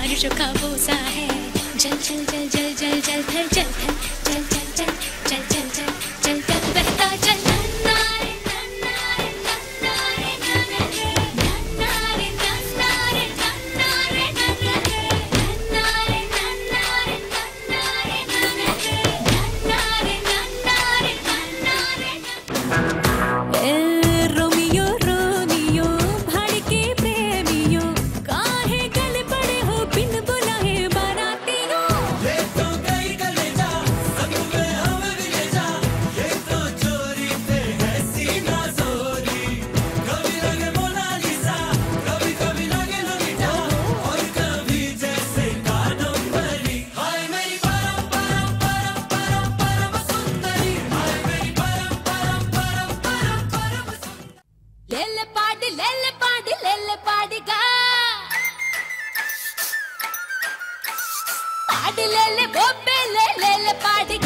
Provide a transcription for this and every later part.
बारिश का बोसा है जल जल जल जल जल जल जल जल जल जल जल जल जल जल जल పాడి లేలే బొబ్బే లేలే పాడి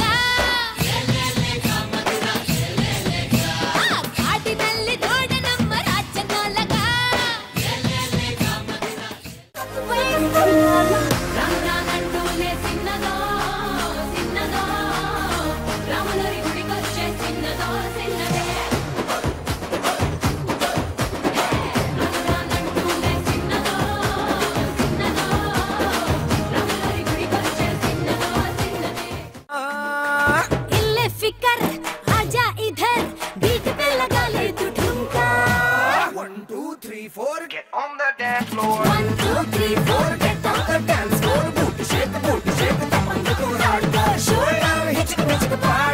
on the dance floor. One, two, three, four, get on the dance floor. Booty shake, booty shake, come on, on hardcore. Show down, hit it, hit it, party,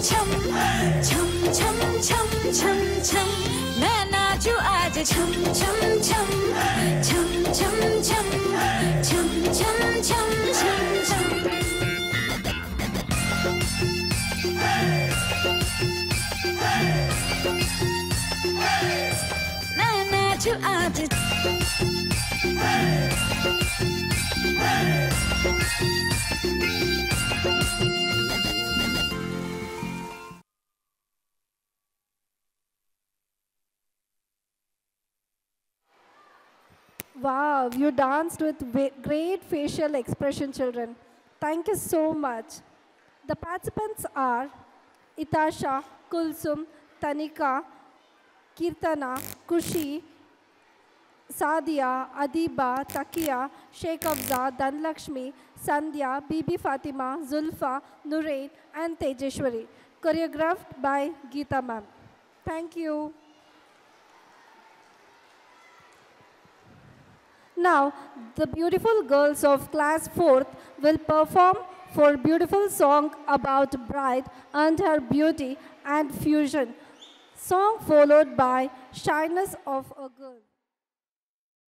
छम छम छम छम छम छम मैं नाचू आज छम छम छम छम छम छम छम छम छम छम छम मैं नाचू आज Wow, you danced with great facial expression, children. Thank you so much. The participants are Itasha, Kulsum, Tanika, Kirtana, Kushi, Sadia, Adiba, Takia, Sheikh Afza, Dhanlakshmi, Sandhya, Bibi Fatima, Zulfa, Nurain, and Tejeshwari. Choreographed by Geeta ma'am. Thank you. Now, the beautiful girls of class 4th will perform for beautiful song about bride and her beauty and fusion. Song followed by shyness of a girl.